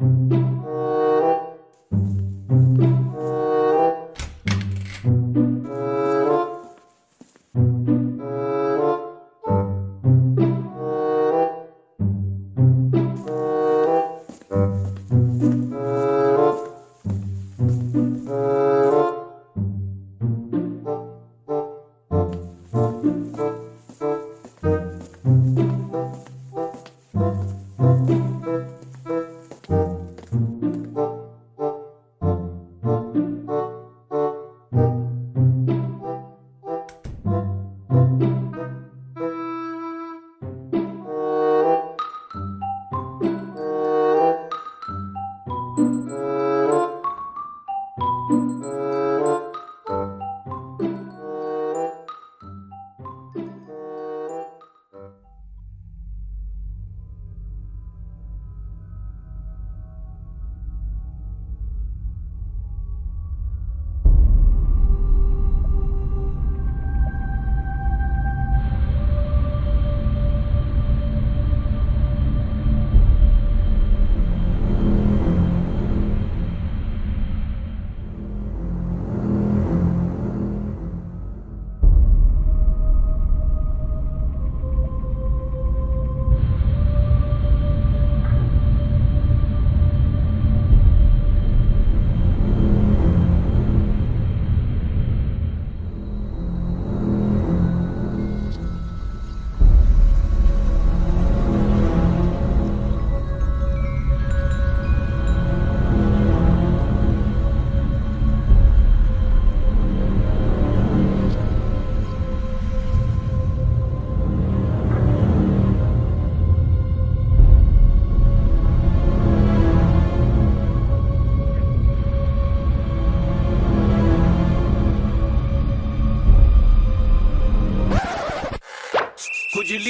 खुजली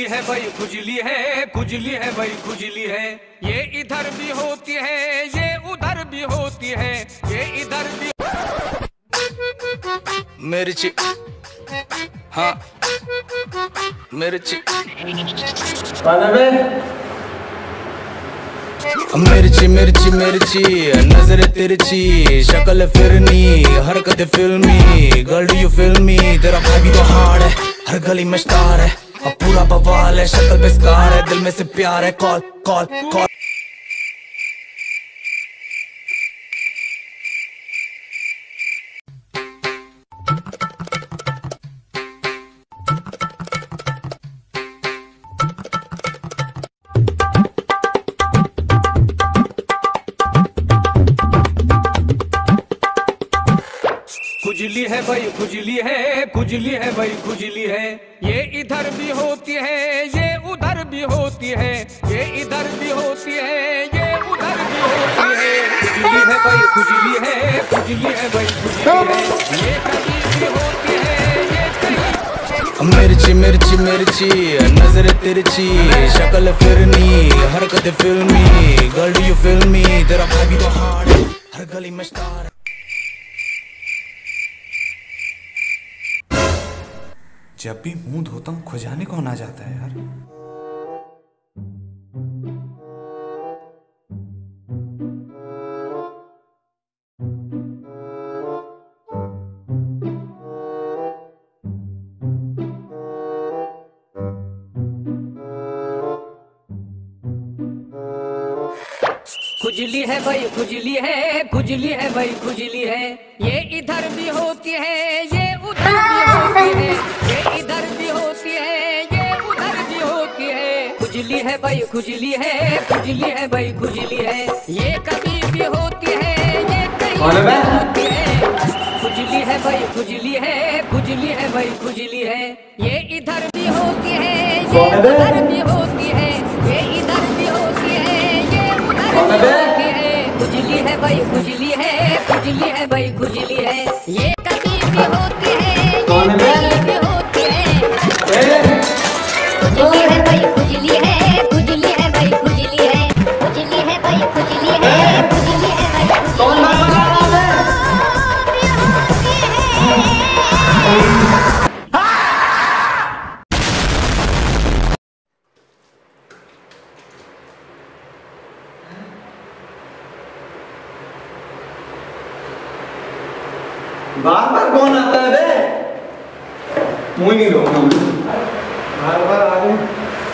है भाई, खुजली है खुजली है भाई, खुजली है। ये इधर भी होती है, ये उधर भी होती है, ये इधर भी मिर्ची हाँ। मिर्ची मिर्ची मिर्ची मिर्ची नज़र तिरछी शक्ल फिरनी, हरकत फिल्मी गर्ल यू फिल्मी तेरा भाई भी तो हार्ड है, हर गली में स्टार है। अब पूरा बवाल है, शक्ल बेस्कार है, दिल में से प्यार है कॉल कॉल कॉल खुजली है भाई, खुजली है खुजली है भाई, खुजली है। ये इधर भी होती है, ये उधर भी होती है, ये इधर भी होती है, ये उधर भी होती है। खुजली है भाई, खुजली है खुजली है भाई, खुजली ये कहीं भी होती है मिर्ची मिर्ची मिर्ची, नज़र तिरछी, शक्ल फिरनी, हरकत फिल्मी गर्ल यू फिल्मी, तेरा भाई भी तो हार्ड हर गली में स्टार जब भी मुँह धोता हूँ, खुजाने कौन आ जाता है यार। खुजली है भाई, खुजली है खुजली है भाई, खुजली है। ये इधर भी होती है, ये उधर भी होती है। है भाई खुजली है खुजली है भाई खुजली है। ये कभी भी होती है ये कहीं होती है। खुजली है भाई खुजली है खुजली है भाई खुजली है। ये इधर भी होती है ये उधर भी होती है। ये इधर भी होती है ये उधर भी होती है। खुजली है भाई खुजली है खुजली है भाई खुजली बार बार कौन आता है बे? मुँह नहीं रोकना बार बार आ गए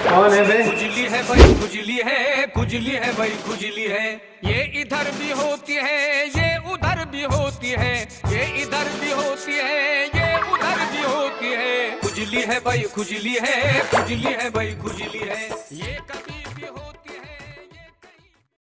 कौन है बे? खुजली है भाई खुजली है खुजली है भाई खुजली है। ये इधर भी होती है ये उधर भी होती है। ये इधर भी होती है ये उधर भी होती है। खुजली है भाई खुजली है खुजली है भाई खुजली है। ये कर...